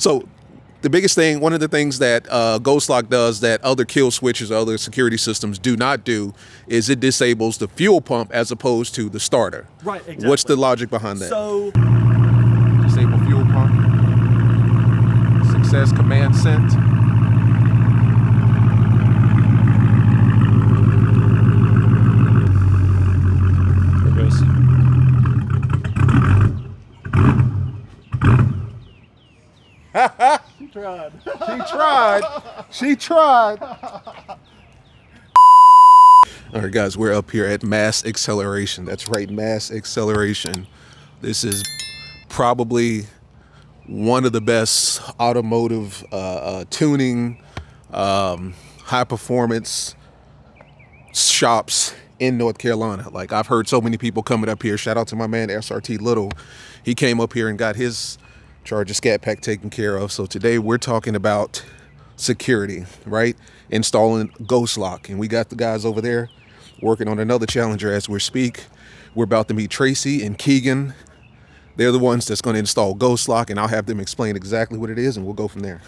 So the biggest thing, one of the things that uh, Ghost Lock does that other kill switches, other security systems do not do, is it disables the fuel pump as opposed to the starter. Right, exactly. What's the logic behind that? So Disable fuel pump. Success command sent. There goes. She tried. She tried. She tried. All right, guys, we're up here at mass acceleration. That's right, mass acceleration. This is probably one of the best automotive uh, uh, tuning, um, high performance shops in North Carolina. Like I've heard so many people coming up here. Shout out to my man SRT Little. He came up here and got his Charger Scat Pack taken care of. So today we're talking about security, right? Installing Ghost Lock. And we got the guys over there working on another Challenger as we speak. We're about to meet Tracy and Keegan. They're the ones that's going to install Ghost Lock, and I'll have them explain exactly what it is, and we'll go from there.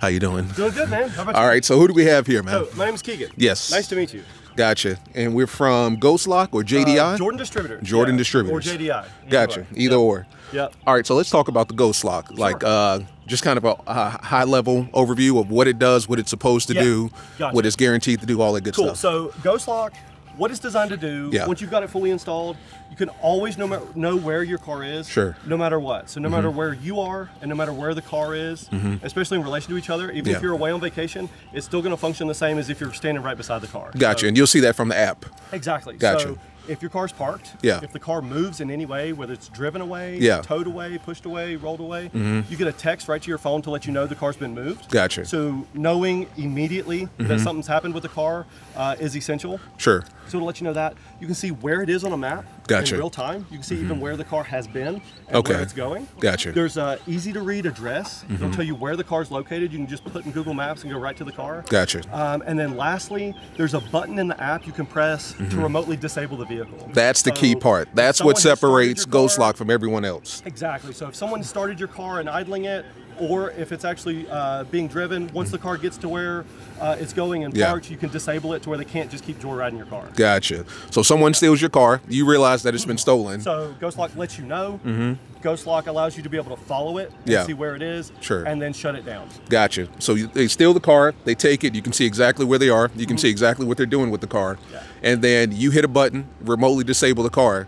How you doing? Doing good, man. How about All right, so who do we have here, man? So, my name's Keegan. Yes. Nice to meet you. Gotcha. And we're from Ghost Lock or JDI? Uh, Jordan Distributors. Jordan yeah. Distributors. Or JDI. Either Gotcha. Either Yep. or. Yep. All right, so let's talk about the Ghost Lock. Like, uh, just kind of a, a high level overview of what it does, what it's supposed to Yeah. do, Gotcha. what it's guaranteed to do, all that good Cool. stuff. Cool. So Ghost Lock, what it's designed to do, Yeah. once you've got it fully installed, you can always know, know where your car is. Sure. Mm-hmm. No matter what. So no matter where you are and no matter where the car is, especially in relation to each other, even Yeah. if you're away on vacation, it's still going to function the same as if you're standing right beside the car. gotcha. So- and you'll see that from the app. Exactly. Gotcha. So if your car's parked, Yeah. if the car moves in any way, whether it's driven away, Yeah. Mm-hmm. towed away, pushed away, rolled away, you get a text right to your phone to let you know the car's been moved. Gotcha. Mm-hmm. So knowing immediately that something's happened with the car uh, is essential. Sure. So to let you know that, you can see where it is on a map Gotcha. Mm-hmm. in real time. You can see even where the car has been and Okay. where it's going. Gotcha. There's a easy to read address. Mm-hmm. It'll tell you where the car's located. You can just put in Google Maps and go right to the car. Gotcha. Um, and then lastly, there's a button in the app you can press to remotely disable the vehicle. Mm-hmm. That's the key part. That's what separates Ghost Lock from everyone else. Exactly. So if someone started your car and idling it, or if it's actually uh, being driven, once the car gets to where uh, it's going and Yeah. you can disable it to where they can't just keep joyriding your car. Gotcha. So someone steals your car, you realize that it's been stolen. So Ghost Lock lets you know. Ghost Lock allows you to be able to follow it and Mm-hmm. Yeah. see where it is, Sure. and then shut it down. Gotcha. So you, they steal the car, they take it, you can see exactly where they are, you can see exactly what they're doing with the car, Mm-hmm. Yeah. and then you hit a button, remotely disable the car,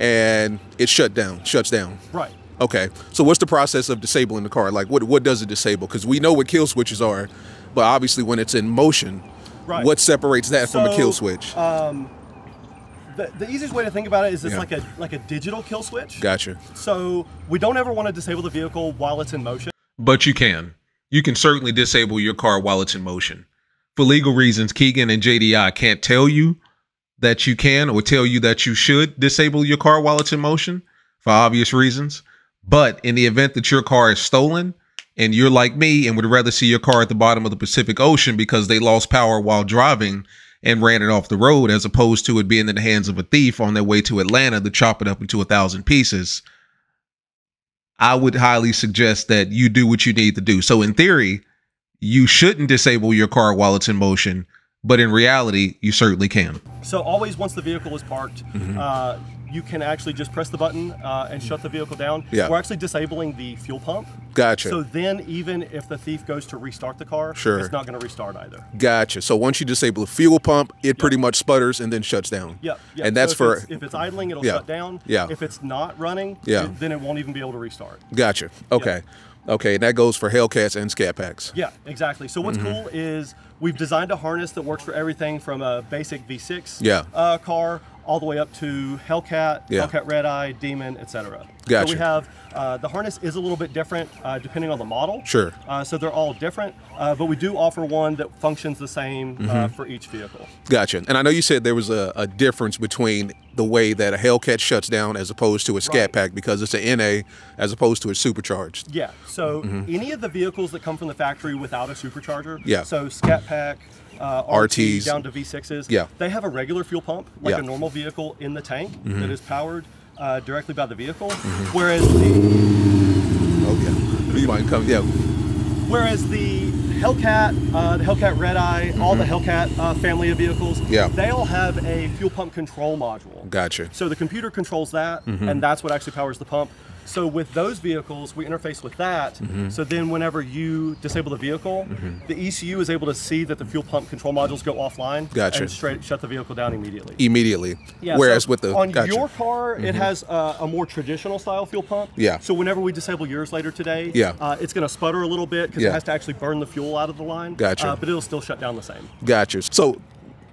and it shut down, shuts down. Right. Okay. So what's the process of disabling the car? Like what what does it disable? Because we know what kill switches are, but obviously when it's in motion, Right. what separates that from a kill switch? Um, The, the easiest way to think about it is it's Yeah. like a like a digital kill switch. gotcha. So we don't ever want to disable the vehicle while it's in motion. But you can. You can certainly disable your car while it's in motion. For legal reasons, Keegan and JDI can't tell you that you can or tell you that you should disable your car while it's in motion for obvious reasons. But in the event that your car is stolen and you're like me and would rather see your car at the bottom of the Pacific Ocean because they lost power while driving and ran it off the road as opposed to it being in the hands of a thief on their way to Atlanta to chop it up into a thousand pieces, I would highly suggest that you do what you need to do. So, in theory, you shouldn't disable your car while it's in motion, but in reality, you certainly can. So always once the vehicle is parked, Mm-hmm. uh, you can actually just press the button uh, and shut the vehicle down. Yeah. We're actually disabling the fuel pump. Gotcha. So then even if the thief goes to restart the car, Sure. it's not going to restart either. gotcha. So, once you disable the fuel pump, it pretty much sputters and then shuts down. Yeah. yep. And that's So for. if it's, if it's idling, it'll Yeah. shut down. Yeah. If it's not running, Yeah. it- then it won't even be able to restart. Gotcha. Okay. Okay. And that goes for Hellcats and Scat Packs. Yeah, exactly. So what's Mm-hmm. cool is we've designed a harness that works for everything from a basic V6 Yeah. uh, car all the way up to Hellcat, Yeah. Hellcat Red Eye, Demon, etc. Gotcha. So we have uh, the harness is a little bit different uh, depending on the model. Sure. Uh, so they're all different, uh, but we do offer one that functions the same uh, Mm-hmm. for each vehicle. Gotcha. And I know you said there was a, a difference between the way that a Hellcat shuts down as opposed to a Scat Right. Pack because it's an NA as opposed to a supercharged. Yeah. So any of the vehicles that come from the factory without a supercharger. Yeah. So Scat Pack, uh, RTs. RT down to V6s, Yeah. they have a regular fuel pump like Yeah. Mm-hmm. a normal vehicle in the tank that is powered uh, directly by the vehicle. Whereas the Oh yeah. You might come. Yeah. Whereas the Hellcat, uh, the Hellcat Red Eye, all the Hellcat uh, family of vehicles, Mm-hmm. Yeah. they all have a fuel pump control module. Gotcha. So the computer controls that, Mm-hmm. and that's what actually powers the pump. So with those vehicles, we interface with that. Mm-hmm. So then, whenever you disable the vehicle, the ECU is able to see that the fuel pump control modules go offline Gotcha. and straight shut the vehicle down immediately. Immediately. Yeah, Whereas so with the on gotcha. Mm-hmm. your car, it has uh, a more traditional style fuel pump. Yeah. So whenever we disable yours later today, Yeah. uh, it's going to sputter a little bit because Yeah. it has to actually burn the fuel out of the line. Gotcha. Uh, but it'll still shut down the same. Gotcha. So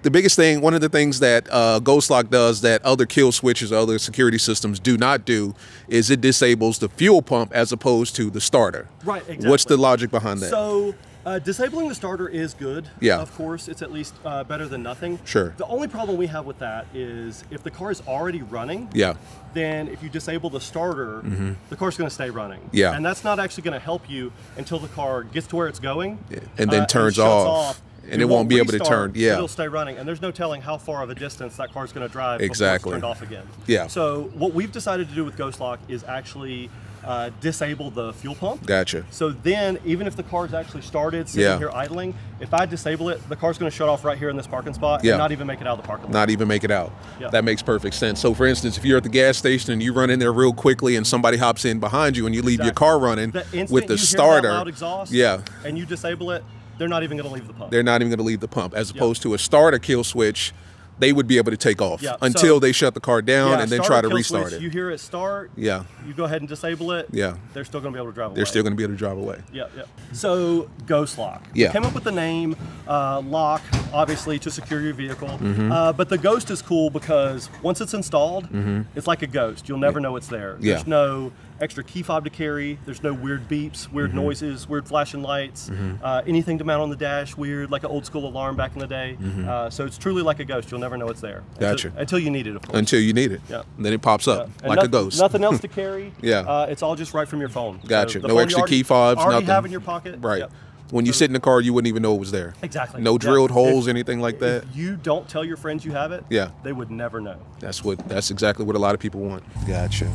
the biggest thing, one of the things that uh, GhostLock does that other kill switches, other security systems do not do, is it disables the fuel pump as opposed to the starter. Right, Exactly. What's the logic behind that? So. Uh, disabling the starter is good. Yeah. Of course, it's at least uh, better than nothing. Sure. The only problem we have with that is if the car is already running, yeah. then if you disable the starter, the car's going to stay running. Mm-hmm. Yeah. And that's not actually going to help you until the car gets to where it's going. And then uh, turns shuts off, and it won't be able to turn- yeah. It'll stay running, and there's no telling how far of a distance that car's going to drive Exactly. before it's turned off again. Yeah. So what we've decided to do with Ghost Lock is actually uh, disable the fuel pump. Gotcha. So then, even if the car's actually started sitting Yeah. here idling, if I disable it, the car's going to shut off right here in this parking spot Yeah. and not even make it out of the parking lot. Not even make it out. Yeah. That makes perfect sense. So, for instance, if you're at the gas station and you run in there real quickly and somebody hops in behind you and you leave your car running The with the starter, exhaust, yeah, and you disable it, they're not even going to leave the pump. they're not even going to leave the pump. As opposed to a starter kill switch, they would be able to take off Yeah, until so- they shut the car down Yeah, and then try to restart switch, it. You hear it start. Yeah. You go ahead and disable it. Yeah. They're still going to be able to drive away. They're still going to be able to drive away. Yeah, yeah. So Ghost Lock. Yeah. We came up with the name uh, Lock, obviously to secure your vehicle. Mm-hmm. Uh, but the Ghost is cool because once it's installed, it's like a ghost. You'll never know it's there. Yeah. There's no extra key fob to carry. There's no weird beeps, weird Mm-hmm. noises, weird flashing lights, uh, anything to mount on the dash, weird like an old school alarm back in the day. Uh, so it's truly like a ghost. You'll never know it's there. Mm-hmm. Gotcha. Until, until you need it, of course. Until you need it. Yeah. And then it pops up And like noth- a ghost. Nothing else to carry. Yeah. Uh, it's all just right from your phone. Gotcha. the No phone extra already- key fobs, Already nothing. have in your pocket. Right. Yep. When you sit in the car, you wouldn't even know it was there. Exactly. No Yeah. drilled If- holes, anything like that. If you don't tell your friends you have it, Yeah. they would never know. That's what. That's exactly what a lot of people want. Gotcha.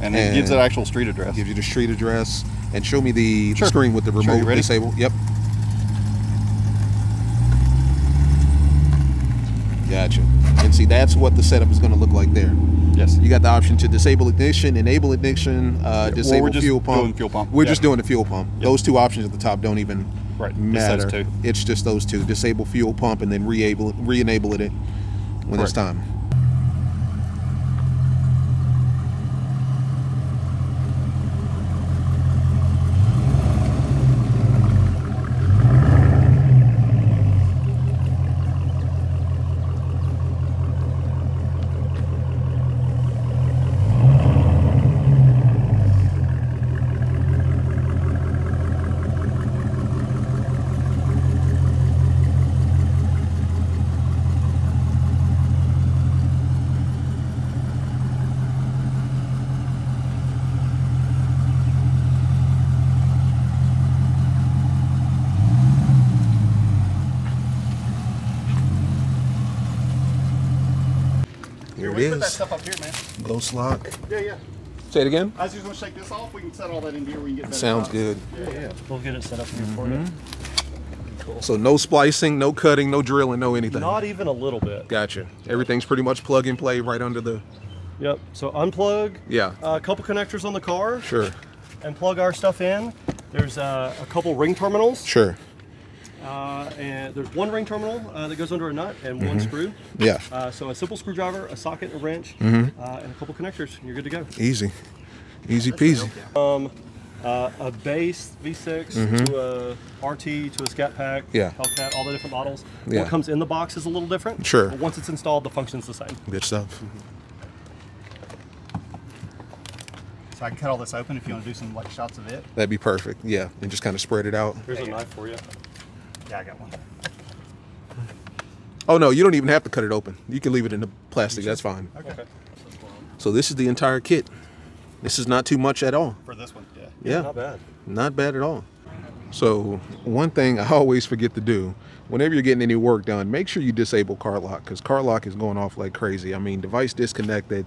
And it gives it actual street address. gives you the street address and show me the Sure. screen with the Sure, remote you ready? disable. Yep. Gotcha. And see, that's what the setup is going to look like there. Yes. You got the option to disable ignition, enable ignition, uh, disable we're just fuel pump. doing fuel pump. We're Yeah. just doing the fuel pump. Those two options at the top don't even Right, matter. two. It's just those two: disable fuel pump and then re-enable re-enable it when it's time. Here put that is. stuff up here, man. Ghost lock. Yeah, yeah. Say it again. I was just gonna shake this off. We can set all that in here. We can get better Sounds shots. good. Yeah, yeah, We'll get it set up here for you. Mm-hmm. So no splicing, no cutting, no drilling, no anything. Not even a little bit. Gotcha. Everything's pretty much plug and play right under the. Yep. So unplug. Yeah. A couple connectors on the car Sure. and plug our stuff in. There's uh, a couple ring terminals, Sure. Uh, and there's one ring terminal uh, that goes under a nut and one screw. Yeah. Uh, so a simple screwdriver, a socket, a wrench, Mm-hmm. uh, and a couple connectors, and you're good to go. Easy. Easy peasy. Uh, a base V6 to a RT to a Scat Pack, Mm-hmm. Yeah. Hellcat, all the different models. Yeah. What comes in the box is a little different. Sure. But once it's installed, the function's the same. Good stuff. So I can cut all this open if you want to do some like shots of it. That'd be perfect. Yeah. And just kind of spread it out. Here's a knife for you. Yeah, I got one. Oh no, you don't even have to cut it open. You can leave it in the plastic. That's fine. Okay. So this is the entire kit. This is not too much at all. For this one, yeah. Yeah. Not bad. Not bad at all. So one thing I always forget to do, whenever you're getting any work done, make sure you disable CarLock because CarLock is going off like crazy. I mean, device disconnected,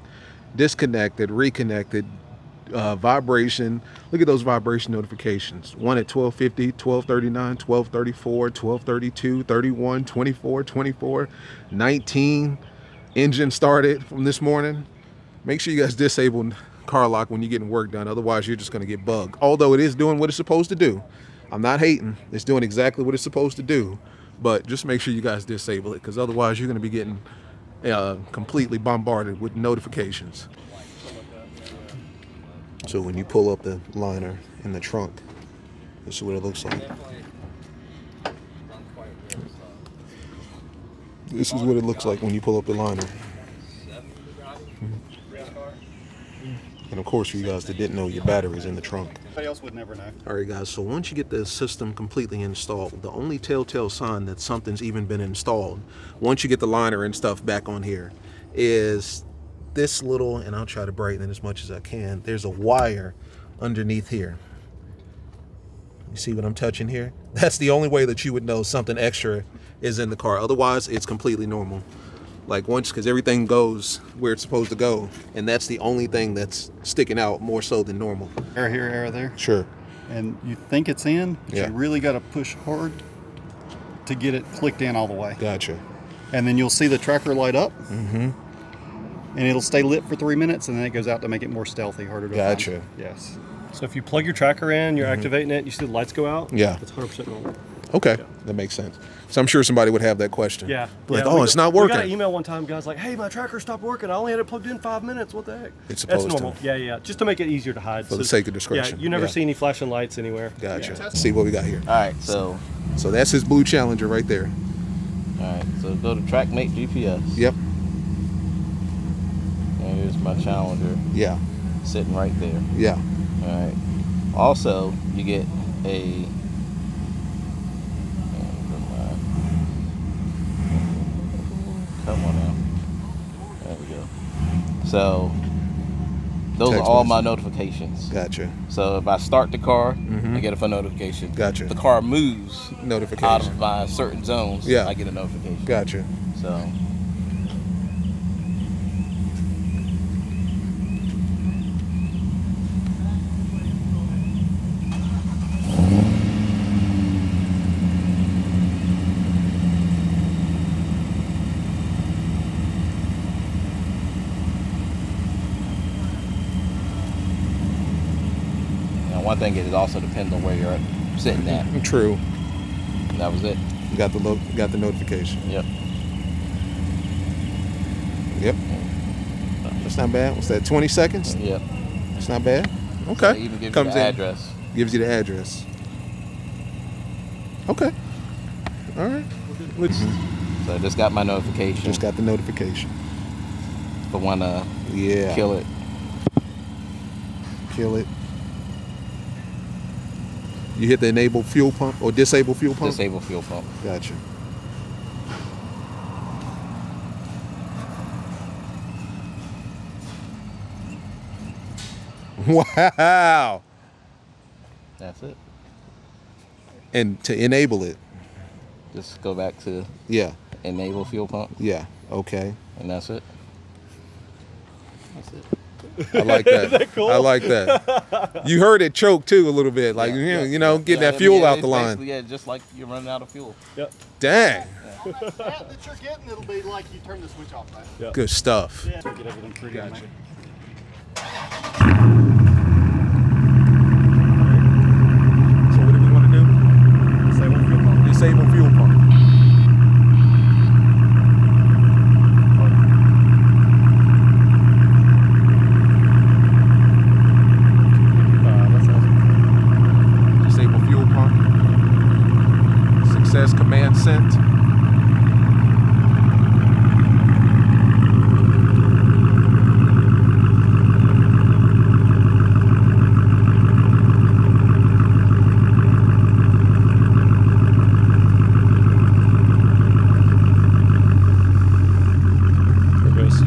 disconnected, reconnected, uh, vibration. Look at those vibration notifications. One at 1250, 1239, 1234, 1232, 31, 24, 24, 19. Engine started from this morning. Make sure you guys disable CarLock when you're getting work done. Otherwise, you're just going to get bugged. Although it is doing what it's supposed to do. I'm not hating. It's doing exactly what it's supposed to do. But just make sure you guys disable it because otherwise you're going to be getting uh, completely bombarded with notifications. So when you pull up the liner in the trunk, this is what it looks like. This is what it looks like when you pull up the liner. Mm-hmm. And of course, for you guys that didn't know, your battery's in the trunk. Anybody else would never know. All right, guys, so once you get the system completely installed, the only telltale sign that something's even been installed, once you get the liner and stuff back on here, is this little, and I'll try to brighten it as much as I can, there's a wire underneath here. You see what I'm touching here? That's the only way that you would know something extra is in the car. Otherwise, it's completely normal. Like once, because everything goes where it's supposed to go, and that's the only thing that's sticking out more so than normal. Error here, error there. Sure. And you think it's in, but Yeah. you really got to push hard to get it clicked in all the way. Gotcha. And then you'll see the tracker light up. Mm-hmm. And it'll stay lit for three minutes, and then it goes out to make it more stealthy, harder to Gotcha. find. Yes. So if you plug your tracker in, you're mm-hmm. activating it, you see the lights go out. Yeah. It's 100% normal. Okay, that makes sense. So I'm sure somebody would have that question. Yeah. Like, yeah, oh, we it's got- not We got an email one time, guys, like, hey, my tracker stopped working. I only had it plugged in five minutes. What the heck? It's That's supposed to. normal. Yeah, yeah. Just to make it easier to hide. For the sake of discretion. Yeah, you never Yeah. see any flashing lights anywhere. Gotcha. Let's see what we got here. All right, so So that's his blue Challenger right there. all right, so go to TrackMate GPS. Yep. My Challenger Yeah. sitting right there. Yeah. All right. Also, you get a. Uh, come on now. There we go. So, those Text are all my notifications. Gotcha. So if I start the car, mm-hmm. I get a phone notification. Gotcha. The car moves notification. out of my certain zones. Yeah. I get a notification. Gotcha. So one it also depends on where you're sitting at. True. That was it. Got the lo- got the notification. Yep. Yep. That's not bad. What's that? 20 seconds? Yep. It's not bad. Okay. it even gives Comes you the in. address. Gives you the address. Okay. All right. Let's- mm-hmm. So I just got my notification. Just got the notification. if I wanna Yeah. kill it. Kill it. You hit the enable fuel pump or disable fuel pump? Disable fuel pump. Gotcha. Wow. That's it. And to enable it. Just go back to Yeah. enable fuel pump, Yeah. Okay. and that's it. That's it. I like that. I like that. You heard it choke too a little bit, like Yeah, you know, yeah, you know, yeah. getting Yeah, I that mean, fuel yeah, out the line. basically, Yeah, just like you're running out of fuel. Yep. Dang. that you're getting, it'll be like you turn the switch off, right? Yeah. Good stuff. Yeah. Get everything pretty Gotcha. there. So what do we want to do? Disable fuel pump. Disable fuel pump. Disable fuel pump. Success command sent. There it goes.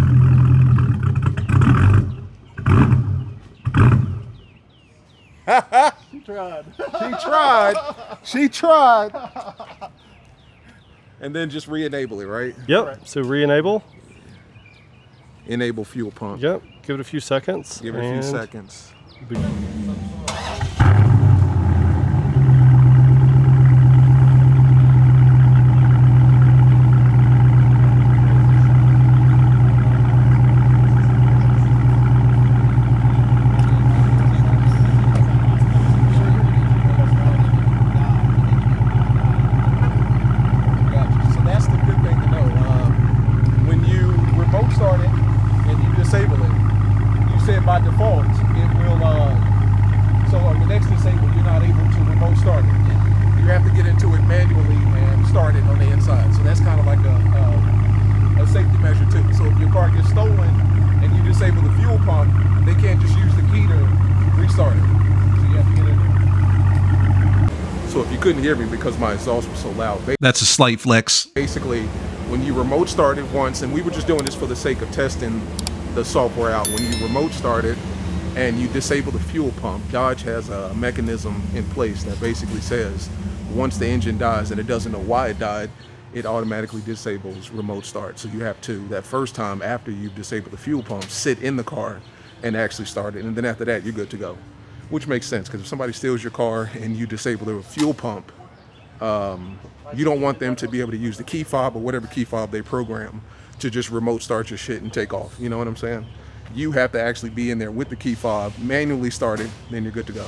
She tried. She tried. She tried. And then just re-enable it, right? Yep. So re-enable. Enable fuel pump. Yep. Give it a few seconds. Give it a few and seconds. Gotcha. So that's the good thing to know. Um, when you remote start it and you disable it, you said by default it will. Uh, so on the next disable, you're not able to remote start it. You have to get into it manually and start it on the inside. So that's kind of like a, a, a safety measure too. So if your car gets stolen and you disable the fuel pump, they can't just use the key to restart it. So you have to get in there. So if you couldn't hear me because my exhaust was so loud, That's a slight flex. basically when you remote start it once and we were just doing this for the sake of testing the software out. When you remote start it and you disable the fuel pump dodge has a mechanism in place that basically says once the engine dies and it doesn't know why it died it automatically disables remote start. So you have to that first time after you've disabled the fuel pump sit in the car and actually start it. And then after that you're good to go which makes sense because if somebody steals your car and you disable the fuel pump um, you don't want them to be able to use the key fob or whatever key fob they program to just remote start your shit and take off. You know what I'm saying? You have to actually be in there with the key fob, manually start it, then you're good to go.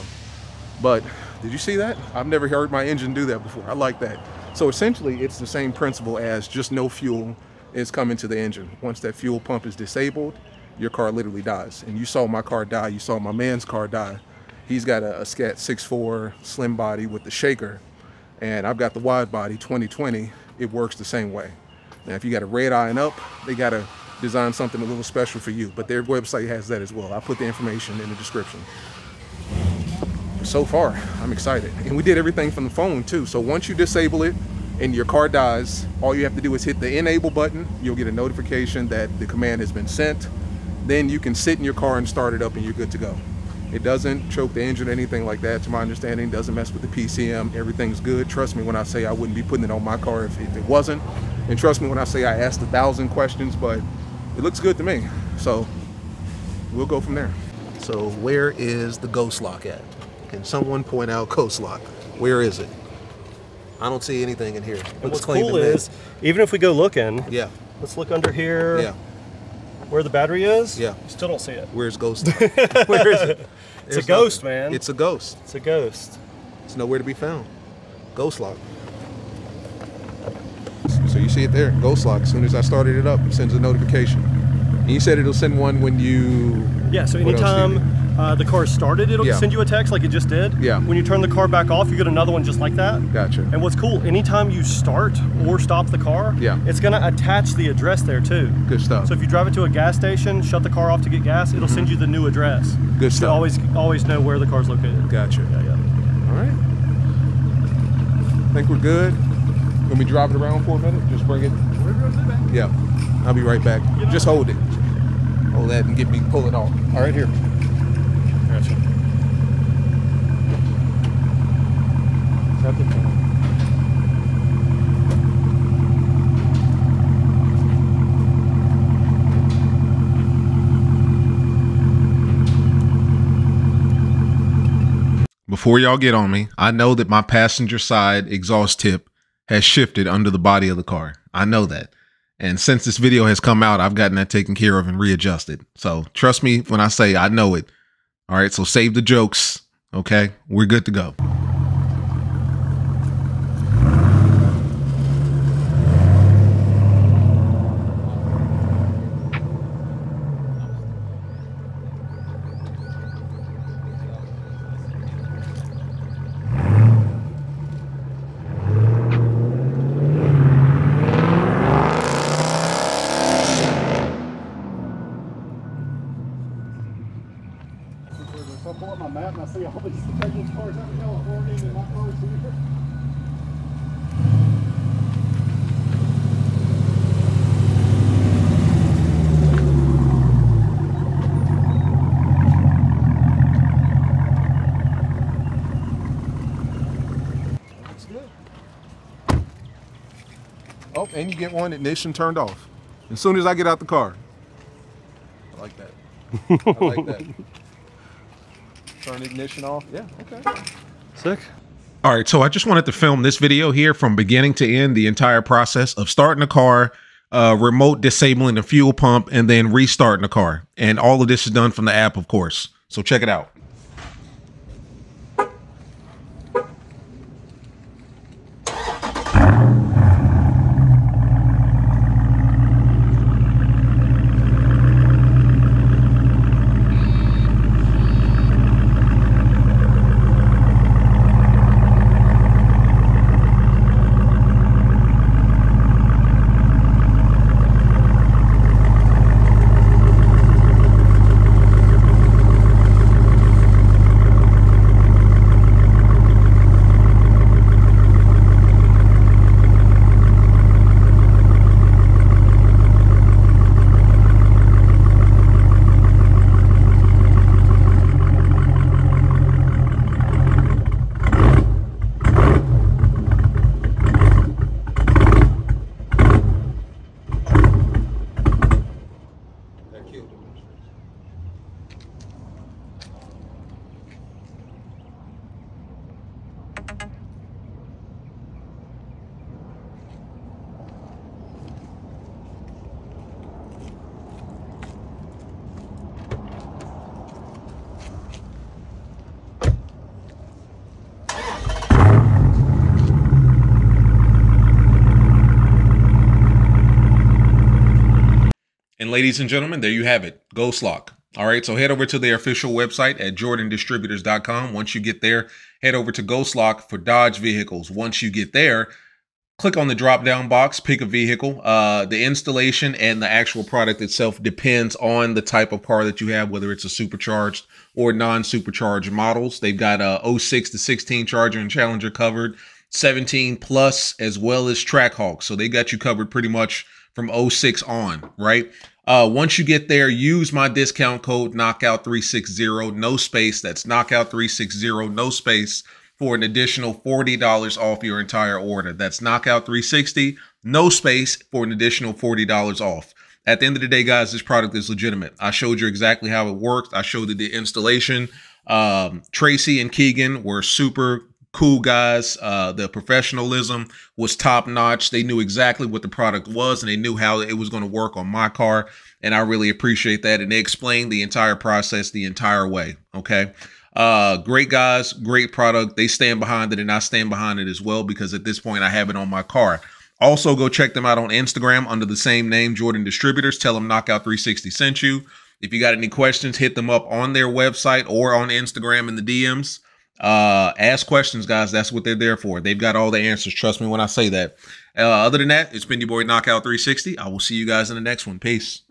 But did you see that? I've never heard my engine do that before. I like that. So essentially, it's the same principle as just no fuel is coming to the engine. Once that fuel pump is disabled, your car literally dies. And you saw my car die. You saw my man's car die. He's got a, a Scat 6.4 slim body with the shaker and I've got the wide body 2020. It works the same way. Now, if you got a red eye and up, they got to design something a little special for you. But their website has that as well. I'll put the information in the description. So far, I'm excited. And we did everything from the phone too. So once you disable it and your car dies, all you have to do is hit the enable button. You'll get a notification that the command has been sent. Then you can sit in your car and start it up and you're good to go. It doesn't choke the engine or anything like that, to my understanding. Doesn't mess with the PCM. Everything's good. Trust me when I say I wouldn't be putting it on my car if, if it wasn't. And trust me when I say I asked a thousand questions, but it looks good to me. So we'll go from there. So where is the ghost lock at? Can someone point out ghost lock? Where is it? I don't see anything in here. And Looks what's clean to cool is, even if we go looking, yeah, let's look under here yeah. Where the battery is. Yeah. You still don't see it. Where's ghost? Where is it? It's There's a ghost, nothing. man. It's a ghost. It's a ghost. It's nowhere to be found. Ghost lock. So you see it there, ghost lock. As soon as I started it up, it sends a notification. And you said it'll send one when you. Yeah, so What else do you anytime uh, the car is started, it'll Yeah. send you a text like it just did. Yeah. When you turn the car back off, you get another one just like that. Gotcha. And what's cool, anytime you start or stop the car, Yeah. it's gonna attach the address there too. Good stuff. So if you drive it to a gas station, shut the car off to get gas, it'll send you the new address. Mm-hmm. Good stuff. you always always know where the car's located. Gotcha. Yeah, yeah. All right. Think we're good. Me drive it around for a minute. Just bring it. Yeah. I'll be right back. Just hold it. Hold that and get me pull it off. All right, here. Gotcha. Before y'all get on me, I know that my passenger side exhaust tip has shifted under the body of the car. I know that. And since this video has come out, I've gotten that taken care of and readjusted. So trust me when I say I know it. All right, so save the jokes. Okay, we're good to go. If I pull up my map and I see all these special cars out in California and my car's here. Looks good. Oh, and you get one ignition turned off. As soon as I get out the car. I like that. I like that. turn ignition off. Yeah, okay. Sick. All right, so I just wanted to film this video here from beginning to end, the entire process of starting a car, uh, remote disabling the fuel pump, and then restarting the car. And all of this is done from the app, of course. So check it out. And ladies and gentlemen, there you have it, Ghost Lock. All right, so head over to their official website at jordandistributors.com. Once you get there, head over to Ghost Lock for Dodge vehicles. Once you get there, click on the drop down box, pick a vehicle. Uh, the installation and the actual product itself depends on the type of car that you have, whether it's a supercharged or non supercharged models. They've got a 06 to 16 Charger and Challenger covered, 17 plus, as well as Trackhawk. So they got you covered pretty much from 06 on, right? Uh, once you get there, use my discount code knockout360, no space. That's knockout360, no space for an additional $40 off your entire order. That's knockout360, no space for an additional $40 off. At the end of the day, guys, this product is legitimate. I showed you exactly how it worked. I showed you the installation. Um, Tracy and Keegan were super cool guys. Uh, the professionalism was top notch. They knew exactly what the product was and they knew how it was going to work on my car. And I really appreciate that. And they explained the entire process the entire way. Okay. Uh, great guys, great product. They stand behind it and I stand behind it as well because at this point I have it on my car. Also, go check them out on Instagram under the same name, Jordan Distributors. Tell them Knockout 360 sent you. If you got any questions, hit them up on their website or on Instagram in the DMs. Uh, ask questions, guys. That's what they're there for. They've got all the answers. Trust me when I say that. Uh, other than that, it's been your boy Knockout 360. I will see you guys in the next one. Peace.